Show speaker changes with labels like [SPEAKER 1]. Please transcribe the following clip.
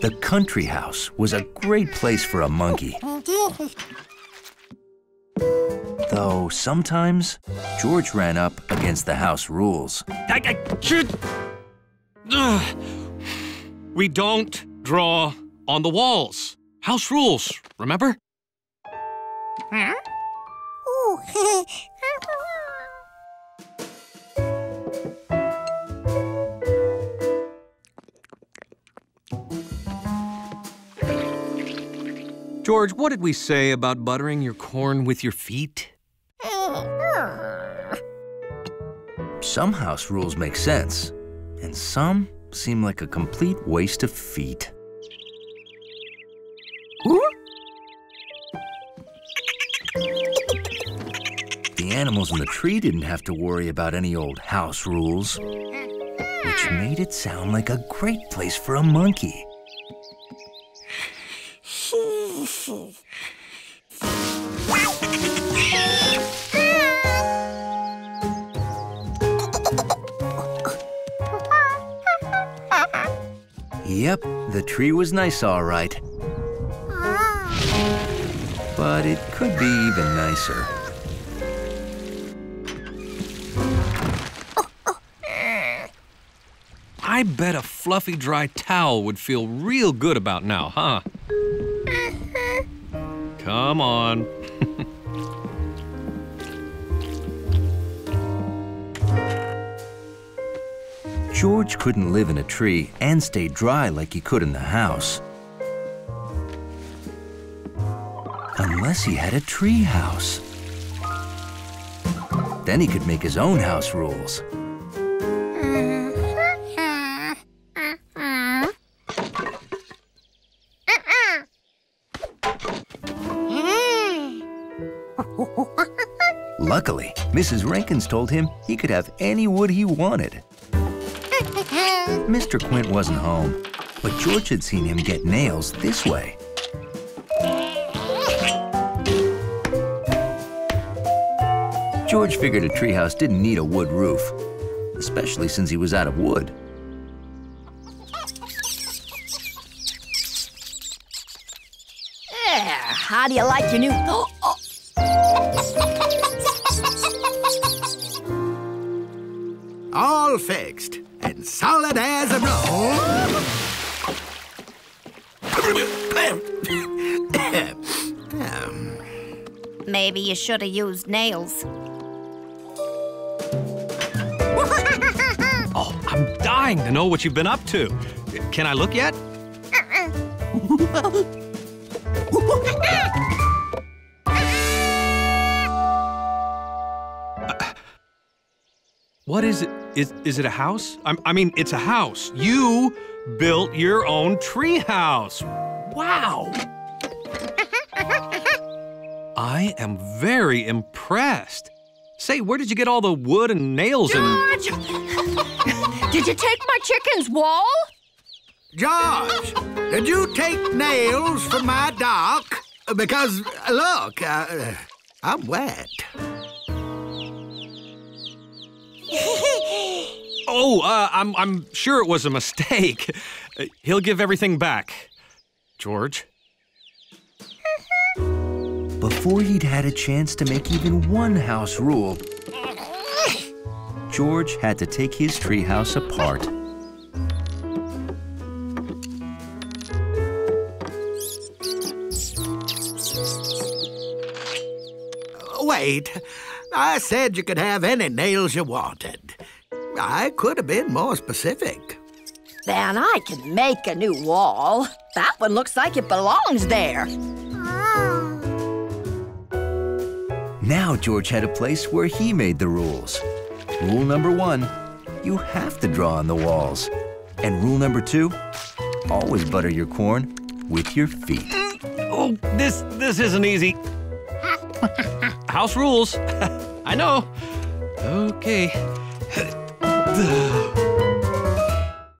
[SPEAKER 1] The country house was a great place for a monkey. Though sometimes George ran up against the house rules.
[SPEAKER 2] I, I should. Ugh. We don't draw on the walls. House rules, remember? George, what did we say about buttering your corn with your feet?
[SPEAKER 1] Some house rules make sense, and some seem like a complete waste of feet. The animals in the tree didn't have to worry about any old house rules, which made it sound like a great place for a monkey. Yep, the tree was nice all right. But it could be even nicer.
[SPEAKER 2] I bet a fluffy, dry towel would feel real good about now, huh? Come on.
[SPEAKER 1] George couldn't live in a tree and stay dry like he could in the house. Unless he had a tree house. Then he could make his own house rules. Mm-hmm. Luckily, Mrs. Renkins told him he could have any wood he wanted. Mr. Quint wasn't home, but George had seen him get nails this way. George figured a treehouse didn't need a wood roof, especially since he was out of wood.
[SPEAKER 3] Yeah, how do you like your new... Oh, oh.
[SPEAKER 4] All fixed and solid as a rock.
[SPEAKER 3] Maybe you should have used nails.
[SPEAKER 2] Oh, I'm dying to know what you've been up to. Can I look yet? What is it? Is, is it a house? I'm, I mean, it's a house. You built your own tree house. Wow. I am very impressed. Say, where did you get all the wood and nails and.
[SPEAKER 3] George! Did you take my chicken's wall?
[SPEAKER 4] George, did you take nails from my dock? Because, look, uh, I'm wet.
[SPEAKER 2] Oh, uh, I'm, I'm sure it was a mistake. He'll give everything back. George?
[SPEAKER 1] Before he'd had a chance to make even one house rule, George had to take his treehouse apart.
[SPEAKER 4] Wait, I said you could have any nails you wanted. I could have been more specific.
[SPEAKER 3] Then I can make a new wall. That one looks like it belongs there.
[SPEAKER 1] Now George had a place where he made the rules. Rule number one, you have to draw on the walls. And rule number two, always butter your corn with your feet.
[SPEAKER 2] Oh, this this isn't easy. House rules. I know. Okay.